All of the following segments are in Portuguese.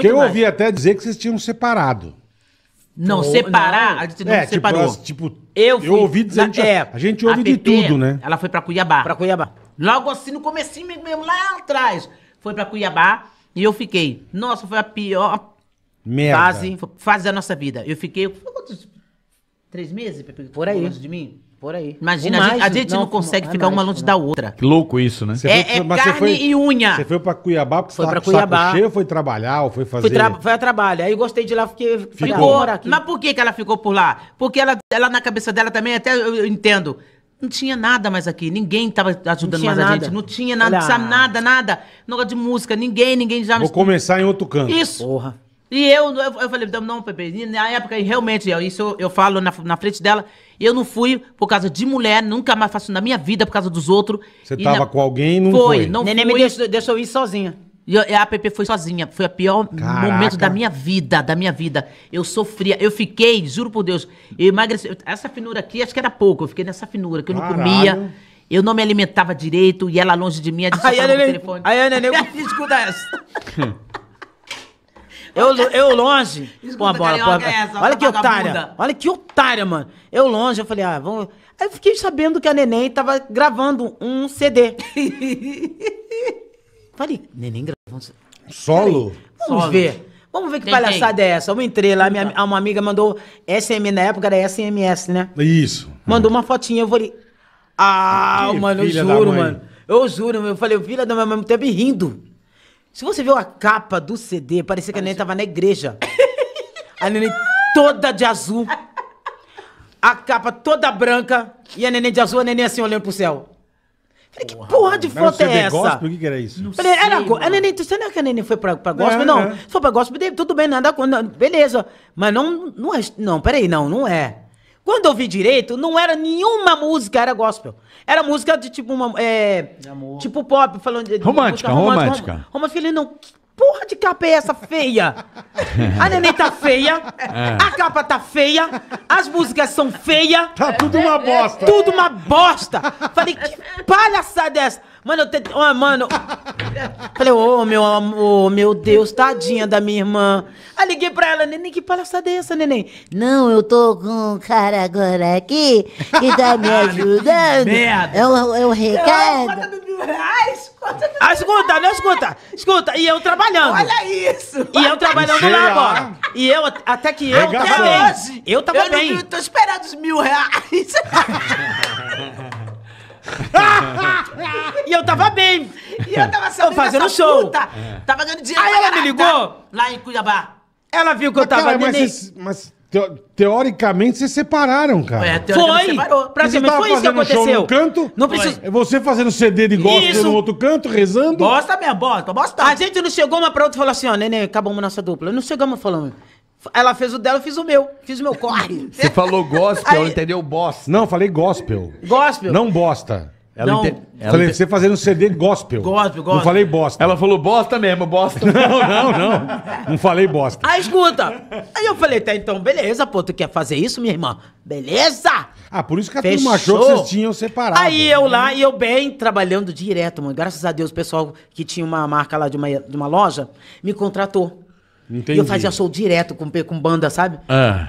Porque eu mais. ouvi até dizer que vocês tinham separado. Não, Não, separar, não. a gente não é, tipo, separou. elas, tipo, Eu eu, fui- ouvi dizer, a gente, é, a gente ouve A de Pepe, tudo, né? Ela foi pra Cuiabá. Pra Cuiabá. Logo assim, no comecinho mesmo, lá atrás. Foi pra Cuiabá e eu fiquei. Nossa, foi a pior Merda. fase, fase da nossa vida. Eu fiquei. foi quantos? Três meses, Pepe? Por aí. Longe de mim? Por aí. Imagina, a gente, a gente não, não, consegue é ficar mais, uma longe é da outra. Que louco isso, né? Você É- foi- é mas você carne e unha. Você foi pra Cuiabá porque Foi pra Cuiabá. cheio ou foi trabalhar ou foi fazer... Fui, tra foi a trabalho. Aí eu gostei de lá, ah, Ficou. morar aqui. Mas por que, que ela ficou por lá? Porque ela, ela na cabeça dela também, até eu, eu entendo. Não tinha nada mais aqui. Ninguém tava ajudando mais a nada. gente. Não tinha nada, Olha. sabe? Nada, nada. Negócio de música. Ninguém, ninguém já. Vou começar em outro canto. Isso. Porra. E eu, eu, eu falei, não, não, Pepe, e na época, realmente, eu- isso eu, eu falo na, na frente dela, eu não fui por causa de mulher, nunca mais faço na minha vida por causa dos outros. Você E tava na- com alguém e não foi. foi. Não Neném fui. me deixou, deixou eu ir sozinha. E eu- a Pepe foi sozinha. Foi o pior Caraca. momento da minha vida, da minha vida. Eu sofria. Eu fiquei, juro por Deus, eu emagreci. Essa finura aqui, acho que era pouco. Eu fiquei nessa finura, que eu não Caralho. comia. Eu não me alimentava direito e ela longe de mim. A gente só Aí a falava no neném. telefone. Aí a neném. Escuta essa. Eu, eu longe. Pô, a bola, pô, é essa, olha que vagabunda. otária. Olha que otária, mano. Eu longe, eu falei, ah, vamos. Aí eu fiquei sabendo que a neném tava gravando um CD. falei, neném gravando um CD. Solo? Vamos Solo. ver. Vamos ver que Tentei. palhaçada é essa. Eu entrei lá, minha, uma amiga mandou SM, na época era SMS, né? Isso. Mandou uma fotinha, eu falei. Ah, Que mano, eu juro, mãe. mano. Eu juro, eu falei, filha da mãe, ao mesmo tempo rindo. Se você viu a capa do CD, parecia que a neném tava na igreja. A neném toda de azul. A capa toda branca. E a neném de azul, a neném assim olhando pro céu. Falei, que porra de foto é essa? gospel? O que, que era isso? Falei, era sei, a neném, você não é que a neném foi pra, pra gospel? É, não. é. Se for pra gospel, tudo bem, nada não, Beleza. Mas não, não é. Não, peraí, não, não é. Quando eu vi direito, não era nenhuma música, era gospel. Era música de tipo uma. É, tipo pop, falando de. Romântica, música romântica. Rom- Romântica, falei, não. Que porra de capa é essa feia? A neném tá feia, a capa tá feia, as músicas são feias. Tá tudo uma bosta. Tudo uma bosta! Falei, que palhaçada é essa? Mano, eu te... Ó, mano. Falei, ô, meu amor, meu Deus, tadinha da minha irmã. Aí liguei pra ela, neném, que palhaçada é essa, neném? Não, eu tô com um cara agora aqui que tá me ajudando. merda. É um, é um recado. Reais? Conta Ah, escuta, não escuta. Escuta, e eu trabalhando. Olha isso! E eu trabalhando lá agora. E eu, até que eu Arregaçou. tava bem. Hoje, Eu tava eu bem. Vi- tô esperando os mil reais. E eu tava bem. E eu tava sendo fazendo essa show. puta. Tava ganhando dinheiro. Aí ela me caralho, ligou. tá? Lá em Cuiabá. Ela viu que eu tava Cara, mas, neném. mas teo- teoricamente vocês separaram, cara. É, teoricamente Foi! separou. Você Praticamente tava foi isso que fazendo show aconteceu. num canto, Não precisa. é você fazendo CD de gospel Isso. no outro canto, rezando. Bosta mesmo, bosta, bosta. A gente não chegou uma pra outra e falou assim, ó, neném, acabamos nossa dupla. Não chegamos falando. Ela fez o dela, eu fiz o meu. Fiz o meu corre. Você falou gospel, Aí- entendeu bosta. Não, falei gospel. Gospel. Não bosta. Ela, Não. ente- ela falei, você fazendo CD gospel. Gospel, Não gospel. falei bosta. ela falou bosta mesmo, bosta. Não, não, não. Não falei bosta. Aí escuta. Aí eu falei, tá, então, beleza, pô, tu quer fazer isso, minha irmã? Beleza! Ah, por isso que a Fechou. turma achou que vocês tinham separado. Aí eu lá, e eu bem, trabalhando direto, mano. Graças a Deus, o pessoal que tinha uma marca lá de uma, de uma loja, me contratou. Entendi. E eu fazia show direto com, com banda, sabe? Ah.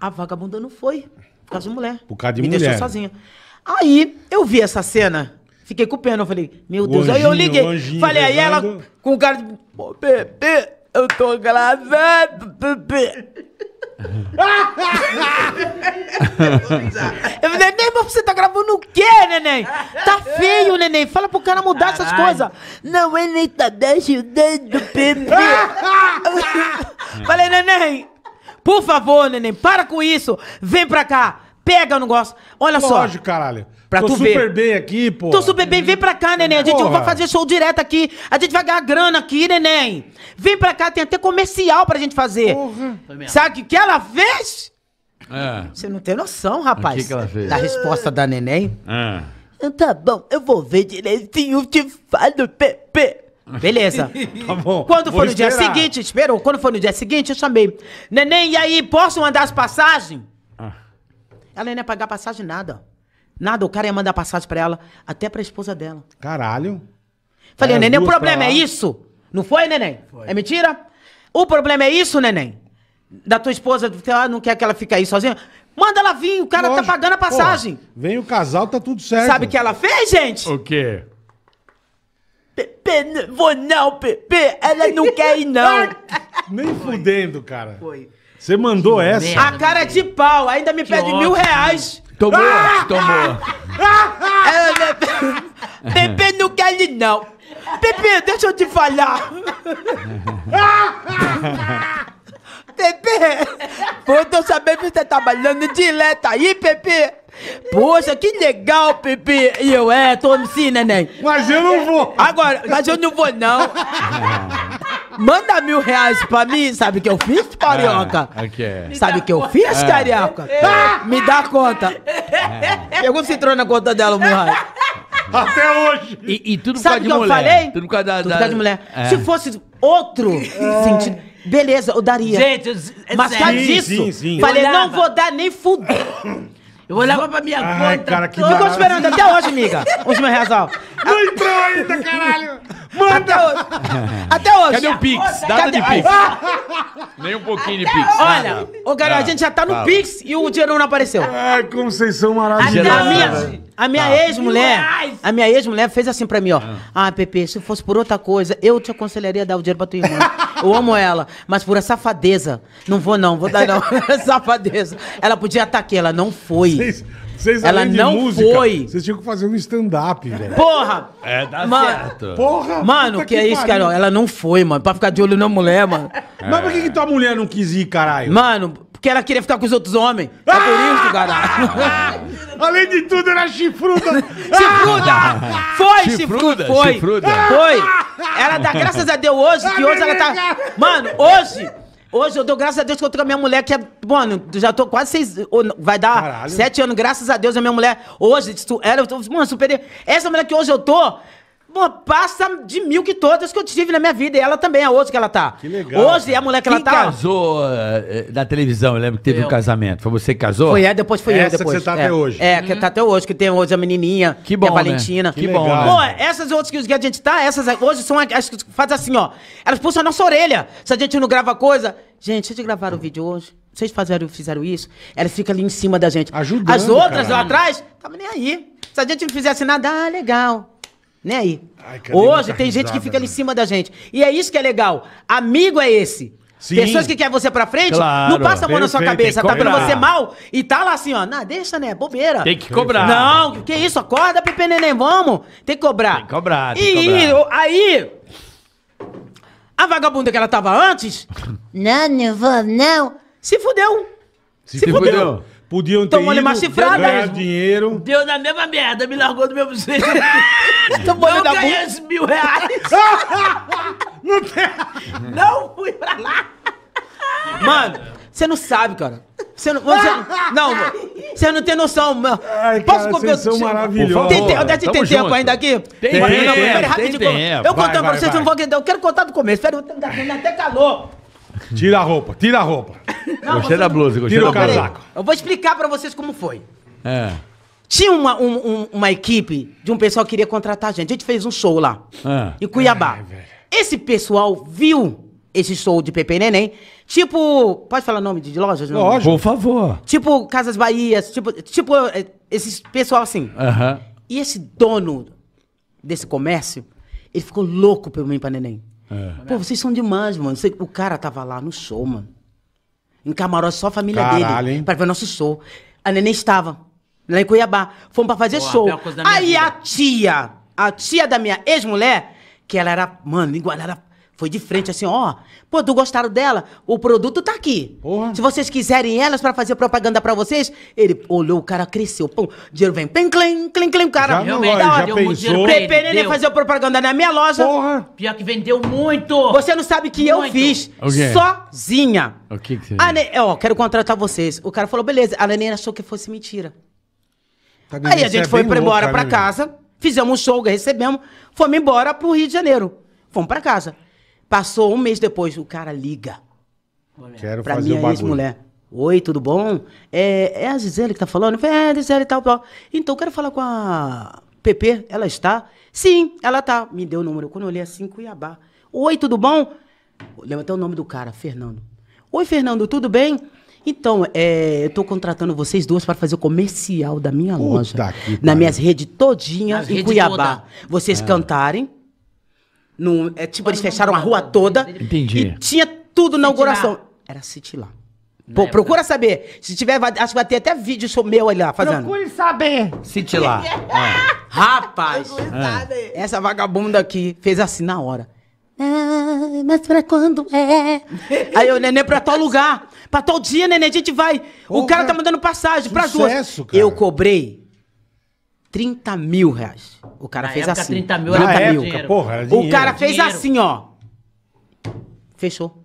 A vagabunda não foi. Por causa de mulher. Por causa de Me mulher. deixou sozinha. Aí, eu vi essa cena. Fiquei com pena. Eu falei, meu Deus. aí eu anjinho, liguei. anjinho falei, aí ela, com o cara de. Pô, bebê, eu tô gravando, bebê. eu falei, neném, mas você tá gravando o quê, neném? Tá feio, neném. Fala pro cara mudar essas coisas. Não, ele tá ajudando, bebê. Falei, neném, por favor, neném, para com isso. Vem pra cá. Pega o negócio. Olha só. Lógico, caralho. Pra Tô tu super ver. bem aqui, pô. Tô super bem, vem pra cá, neném. A gente Porra. vai fazer show direto aqui. A gente vai ganhar grana aqui, neném. Vem pra cá, tem até comercial pra gente fazer. Mesmo. Sabe o que, ela fez? Ah. Você não tem noção, rapaz. O que que ela fez? Da resposta da neném. Ah. Tá bom, eu vou ver direitinho, te falo, Pepe. Beleza. Tá bom. Quando Vou for no dia esperar. seguinte, esperou, quando for no dia seguinte, eu chamei. Neném, e aí, posso mandar as passagens? Ela não ia pagar passagem, nada. Nada, o cara ia mandar passagem pra ela, até pra esposa dela. Caralho. Falei, as neném, o problema é isso? Não foi, neném? É mentira? O problema é isso, neném? Da tua esposa, você ah, não quer que ela fique aí sozinha? Manda ela vir, o cara Lógico. tá pagando a passagem. Pô, vem o casal, tá tudo certo. Sabe o que ela fez, gente? O quê? Pepe, não vou não, Pepe. Ela não quer ir, não. Nem fudendo, cara. Foi. Você mandou essa? merda. A cara de pau, ainda me pede mil ótimo. reais. Tomou, tomou. Ela- Pepe não quer ir, não. Pepe, deixa eu te falar. Pepe, eu tô sabendo que você tá trabalhando direto aí, Pepe. Poxa, que legal, Pepe. E eu, é, tô sim, neném. Mas eu não vou. Agora, mas eu não vou, não. Manda mil reais pra mim, sabe o que eu fiz, carioca? Ah, é. Sabe o que eu fiz, carioca? Me dá conta. Pegou se entrou na conta dela, Murray. Até hoje. E, e tudo por Sabe causa o de que eu mulher. falei? Tudo por causa da... Tudo da- por causa de mulher. É. Se fosse outro sentido, beleza, eu daria. Gente, é Mas por sério. causa Sim, disso, sim, sim. falei, Eu não vou dar nem fuder. Eu olhava pra minha Ai, conta. cara, que toda- Ficou esperando até hoje, amiga. Os meus reais. ó. Não entrou ainda, caralho. Até hoje. Até hoje. Cadê o Pix? Data Cadê- de Pix. Ai, Nem um pouquinho de Pix. Olha, ô, cara, a gente já tá no Fala. Pix e o dinheiro não apareceu. Ai, como vocês são A maravilhosos. minha, a minha ex-mulher, a minha ex-mulher fez assim pra mim, ó. Ah, Pepe, se fosse por outra coisa, eu te aconselharia a dar o dinheiro pra tua irmã. Eu amo ela, mas por a safadeza, não vou não, vou dar não. safadeza. Ela podia estar aqui, ela não foi. Vocês, vocês Ela não música, foi. Vocês tinham que fazer um stand-up, velho. Porra! É, dá Mano, certo. Porra. Mano, puta que, é isso, pariu. cara? Ela não foi, mano. Pra ficar de olho na mulher, mano. Mas por que, que tua mulher não quis ir, caralho? Mano, porque ela queria ficar com os outros homens. É por isso, caralho. Além de tudo, era chifruda. Chifruda! Foi, Chifruda, chifruda! Foi! chifruda. Foi! Ela dá graças a Deus hoje, que hoje ela tá. Mano, hoje! Hoje eu dou graças a Deus que eu tô com a minha mulher, que é. Mano, já tô quase seis. Vai dar Caralho. sete anos, graças a Deus, a minha mulher. Hoje, ela, eu tô. Mano, superei. Essa mulher que hoje eu tô. Pô, passa de mil que todas que eu tive na minha vida. E ela também é hoje que ela tá. Que legal, Hoje a mulher que Quem ela tá. casou eh, eh, da televisão? Eu lembro que teve Eu. um casamento. Foi você que casou? Foi, é, depois foi eu, Essa que depois. você tá é. até hoje. É, que tá até hoje, que tem hoje a menininha, Que é bom, a né? Valentina. Que Que bom, legal. né? Pô, essas outras que a gente tá, essas hoje são as que fazem assim, ó. Elas puxam a nossa orelha. Se a gente não grava coisa. Gente, vocês gravaram o vídeo hoje? Vocês fizeram, fizeram isso? Elas ficam ali em cima da gente. Ajudando, As outras caralho. lá atrás, tava nem aí. Se a gente não fizesse nada, ah, legal. Nem aí. Ai, Hoje tem gente que risada, fica ali em velho? cima da gente. E é isso que é legal. Amigo é esse. Sim. Pessoas que querem você pra frente, Claro. não passa a mão na sua cabeça, tá vendo você mal e tá lá assim, ó. Não, deixa, né? Bobeira. Tem que cobrar. Não, que isso? Acorda, Pepe Neném, vamos. Tem que cobrar. Tem que cobrar, tem e que cobrar. aí, a vagabunda que ela tava antes, não, não vou, não. Se fudeu. Se, Se fudeu. fudeu. Podiam ter Tomou-lhe uma ido, chifrada. ganhar dinheiro. Deu na mesma merda, me largou do mesmo jeito. Tomou-lhe Eu da ganhei esses mil reais. Não tem... Não fui pra lá. Mano, você não sabe, cara. Você não, você, não, você não tem noção. mano. Ai, Posso cara, copiar- vocês são maravilhosos. Tem, tem, Tamo ter tempo junto. ainda aqui? Tem tempo, não, pera, tem rapidinho. tempo. Eu Vai, contando vai, pra vocês, vai. não vou eu quero contar do começo. Pera, eu tô dando até calor. Tira a roupa, tira a roupa. Gostei da blusa, gostei Tira da blusa. casaco. Eu vou explicar pra vocês como foi. É. Tinha uma, um- um- uma equipe de um pessoal que queria contratar a gente. A gente fez um show lá, Ah. em Cuiabá. Esse pessoal viu esse show de Pepe e Neném. Tipo, pode falar nome de lojas? Não? Lógico. Por favor. Tipo Casas Bahia, tipo, tipo eh, esses pessoal assim. Aham. E esse dono desse comércio, ele ficou louco pelo mim pra neném. Pô, vocês são demais, mano. Você- o cara tava lá no show, mano. Em camarote, só a família Caralho, dele. hein? Pra ver nosso show. A neném estava. Lá em Cuiabá. Fomos pra fazer Pô, show. Aí vida. a tia, a tia da minha ex-mulher, que ela era, mano, igual ela era. Foi de frente assim, ó. Pô, tu gostaram dela? O produto tá aqui. Porra. Se vocês quiserem elas pra fazer propaganda pra vocês, ele olhou, o cara cresceu. Pum, dinheiro vem, plim, clim, clim, clim, o cara. Já não, Realmente, ó, já deu muito dinheiro pensou. pra ele. Pepe Neném deu. fazer propaganda na minha loja. Porra. Pior que vendeu muito. Você não sabe que eu Muito. fiz O quê? sozinha. O que que você A ne... Ó, quero contratar vocês. O cara falou, beleza. A neném achou que fosse mentira. Tá Aí vendo? a Você gente é foi bem pra embora louca, pra né, casa, fizemos um show, recebemos, fomos embora pro Rio de Janeiro. Fomos pra casa. Passou um mês depois, o cara liga? Quero pra fazer minha ex-mulher. Oi, tudo bom? É, é a Gisele que tá falando? Eu falei, é, a Gisele e tal, tal. Então, eu quero falar com a PP. Ela está? Sim, ela tá. Me deu o número. Quando eu olhei assim, Cuiabá. Oi, tudo bom? Lembra até o nome do cara, Fernando. Oi, Fernando, tudo bem? Então, é, eu tô contratando vocês duas para fazer o comercial da minha Puta loja. que Na minhas redes todinha Nas em redes Cuiabá. toda. Vocês cantarem. Num, é, tipo, eles fecharam a rua toda. Entendi. E tinha tudo na inauguração. Era City lá. Pô, época. procura saber. Se tiver, vai- acho que vai ter até vídeo meu ali lá fazendo. Procure saber. Cite lá. Rapaz, essa vagabunda aqui fez assim na hora. Ah, mas pra quando é? Aí eu, neném, pra tal lugar. Pra tal dia, neném, a gente vai. O Ô, cara tá mandando passagem sucesso, duas. cara. Eu cobrei 30 mil reais. O cara Na fez época, assim. 30 mil Na era época, dinheiro. porra, era O dinheiro. cara fez Dinheiro. assim, ó. Fechou.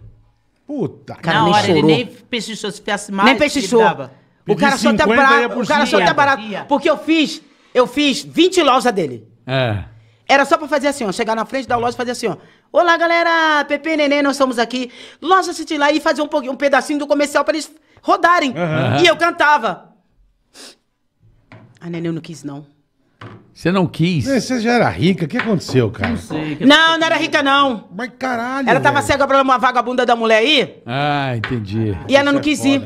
Puta, Cara, Na nem hora, ele chorou. nem pechinchou. Se fizesse mais, nem ele dava. O cara só tá 50 ia barato. O cara só tá barato. Porque eu fiz, eu fiz 20 lojas dele. É. Era só pra fazer assim, ó. Chegar na frente da loja e fazer assim, ó. Olá, galera. Pepe e Neném, nós estamos aqui. Loja City lá e fazer um, pouquinho, um pedacinho do comercial pra eles rodarem. Aham. E eu cantava. A Neném não quis, não. Você não quis. É, Você já era rica, o que aconteceu, cara? Sei que- Não, não era rica, não. Mas caralho. Ela tava velho. cega pra uma vagabunda da mulher aí. Ah, entendi. E ela não é quis ir.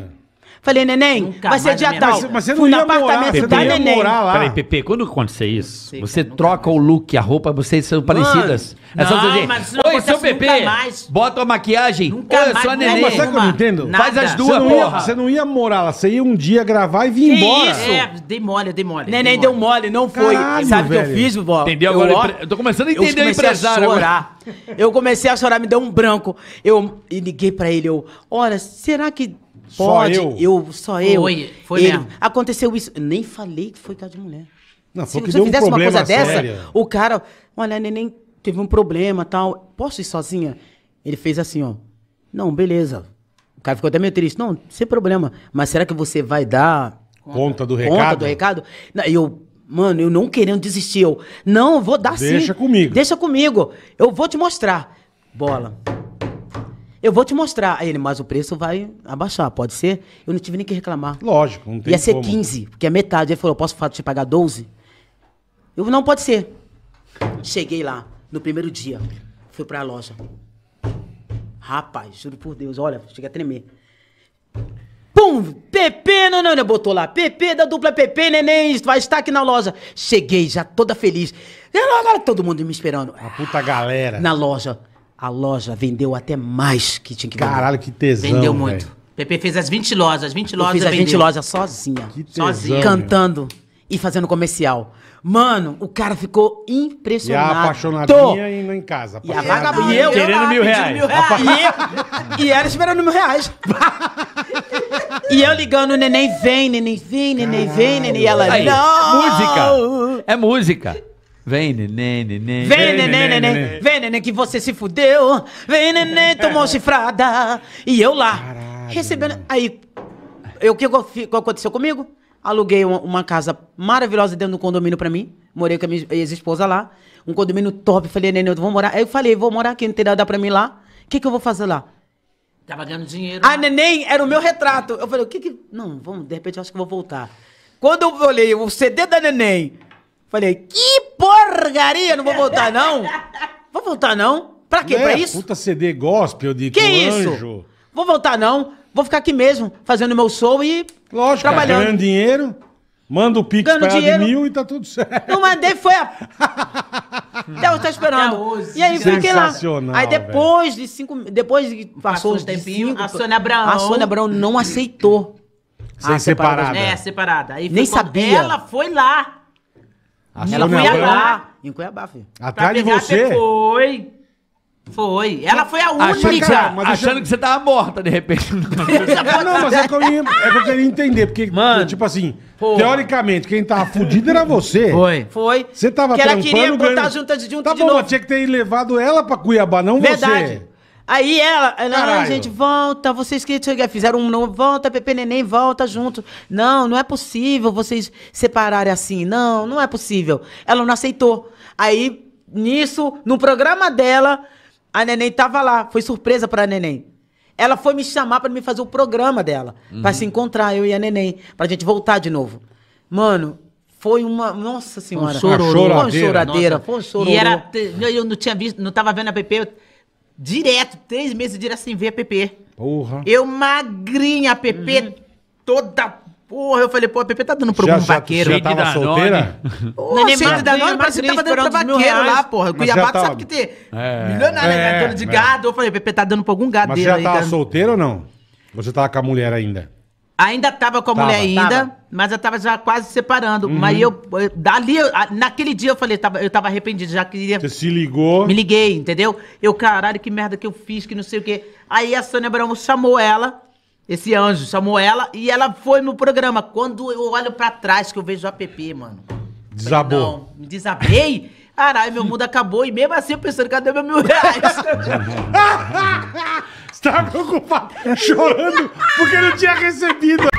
Falei, neném, Nunca vai ser mais dia minha tal. vida. Mas você não Fui no ia morar, apartamento você da não ia neném. morar lá. Peraí, Pepe, quando acontecer isso, Sei, você nunca troca o look, a roupa, vocês são parecidas. É só não, você dizer, mas isso não Oi, seu Pepe, mais." bota a maquiagem. Nunca Oi, eu mais, sou a não, neném. mas sabe o que eu não entendo? Nada. Faz as Você duas, não, ia, porra. você não ia morar lá, você ia um dia gravar e vir Que embora. isso? É, dei mole, dei mole. Neném dei deu mole, não foi. Caralho, Sabe o que eu velho. fiz, vó? Entendeu? Eu, Agora ó, empre- eu tô começando a eu entender o comecei empresário a agora. chorar. Eu comecei a chorar, me deu um branco. Eu e liguei pra ele, eu, olha, será que Só pode? eu? só eu. Foi, foi ele, mesmo. Aconteceu isso. Eu nem falei que foi casa de mulher. Não, Se você deu um fizesse uma problema coisa dessa, o cara, olha, neném teve um problema tal. Posso ir sozinha? Ele fez assim, ó. Não, beleza. O cara ficou até meio triste. Não, sem problema. Mas será que você vai dar Conta do conta recado. do recado? Não, E eu, mano, eu não querendo desistir. Eu, não, eu vou dar sim. Deixa comigo. Deixa comigo. Eu vou te mostrar. Bola. Eu vou te mostrar. Aí ele, mas o preço vai abaixar, pode ser? Eu não tive nem que reclamar. Lógico, não tem Ia ser como. 15, porque é metade. Ele falou, posso te pagar 12? Eu, não, pode ser. Cheguei lá, no primeiro dia. Fui pra loja. Rapaz, juro por Deus, olha, cheguei a tremer. Pum! PP, não, não, não, botou lá. PP da dupla PP, neném, vai estar aqui na loja. Cheguei já toda feliz. E agora todo mundo me esperando. A puta galera. Na loja. A loja vendeu até mais que tinha que vender. Caralho, que tesão, Vendeu velho. muito. Pepe fez as 20 lojas, as 20 Eu lojas fiz a 20 vendeu. lojas sozinha. Que tesão, Sozinho. cantando e fazendo comercial. Mano, o cara ficou E a impressionado. apaixonadinha indo em casa. E a apaixonadinha. vagabunda. E eu, Querendo lá, mil pedindo reais. mil reais. E, eu, e ela esperando mil reais. e eu ligando, neném, vem, neném, vem, neném, vem, neném. E ela, Aí, não. música. É música. Vem, neném, neném. Vem, Vem, neném, neném. Vem, neném, que você se fudeu. Vem, neném, tomou chifrada. E eu lá, Caralho, recebendo. Aí, eu, o que que aconteceu comigo? Aluguei uma, uma casa maravilhosa dentro do condomínio pra mim. Morei com a minha ex-esposa lá. Um condomínio top. Falei, neném, eu vou morar. Aí eu falei, vou morar aqui, não tem nada pra mim lá. O que, que eu vou fazer lá? Tava ganhando dinheiro. A neném era o meu retrato. Eu falei, o que que. Não, vamos, de repente eu acho que eu vou voltar. Quando eu olhei o CD da neném, falei, que porcaria, não vou voltar não. Vou voltar não. Pra quê? É, pra isso? Puta CD gospel de Que isso? anjo. Vou voltar não. Vou ficar aqui mesmo, fazendo meu show e Lógico, trabalhando. ganhando dinheiro, manda o pix pra ela de dinheiro. mil e tá tudo certo. Não mandei, foi a. Até eu tô esperando. Até hoje. E aí fiquei lá. Aí depois de cinco. Depois que passou Passou uns uns tempinho, cinco, a Sônia Abrão- A Sônia Abrão não aceitou. Sem Ah, separada. É, separada. Aí foi Nem sabia. Ela foi lá. A Ela Sônia foi Abrão, lá. Em Cuiabá, filho. pra Atrás de pegar você. Foi. Foi. Ela foi a Achando, única. que, Cara, mas achando deixa que você tava morta, de repente. É, não, mas é que, eu ia, é que eu queria entender, porque, Mano, tipo assim, porra. teoricamente, quem tava fudido era você. Foi. Foi. Você tava que ela trampando, queria botar ganhando- junto, junto Tá de bom, novo. mas tinha que ter levado ela pra Cuiabá, não Verdade. você. Aí ela, ela ah, gente, volta, vocês que fizeram um novo, volta, Pepe Neném, volta junto. Não, não é possível vocês separarem assim. Não, não é possível. Ela não aceitou. Aí, nisso, no programa dela, a Neném tava lá. Foi surpresa pra Neném. Ela foi me chamar pra me fazer o programa dela. Pra se encontrar, eu e a Neném. Pra gente voltar de novo. Mano, foi uma. Nossa senhora. chororô. Foi uma Choradeira. choradeira. Nossa. Foi um chororô. E era. Eu não tinha visto, não tava vendo a PP Direto, três meses direto sem ver a PP. Porra. Eu magrinha, a PP toda. Porra, eu falei, pô, a PP tá dando problema já, pro já, vaqueiro. já tava da solteira? Ô, Não é nem cheio de magrinha, Danone, parece que tava dando pra vaqueiro lá, porra. Mas Cuiabá tava- sabe que tem É. milionário, É, né? Dono de é. gado. Eu falei, PP tá dando pra algum Mas gadeiro você já aí. tava tá? solteira ou não? Você tava com a mulher ainda? Ainda tava com a Tava. mulher ainda, Tava. mas eu tava já quase separando. Uhum. Mas eu, eu- dali, eu- naquele dia eu falei, tava, eu tava arrependido, já queria... Você se ligou. Me liguei, entendeu? Eu, caralho, que merda que eu fiz, que não sei o quê. Aí a Sônia Abrão chamou ela, esse anjo chamou ela, e ela foi no programa. Quando eu olho pra trás, que eu vejo o app, mano. Desabou. Não, me desabei. Caralho, meu mundo acabou. E mesmo assim eu pensando, cadê meu mil reais? Estava preocupado, chorando, porque não tinha recebido.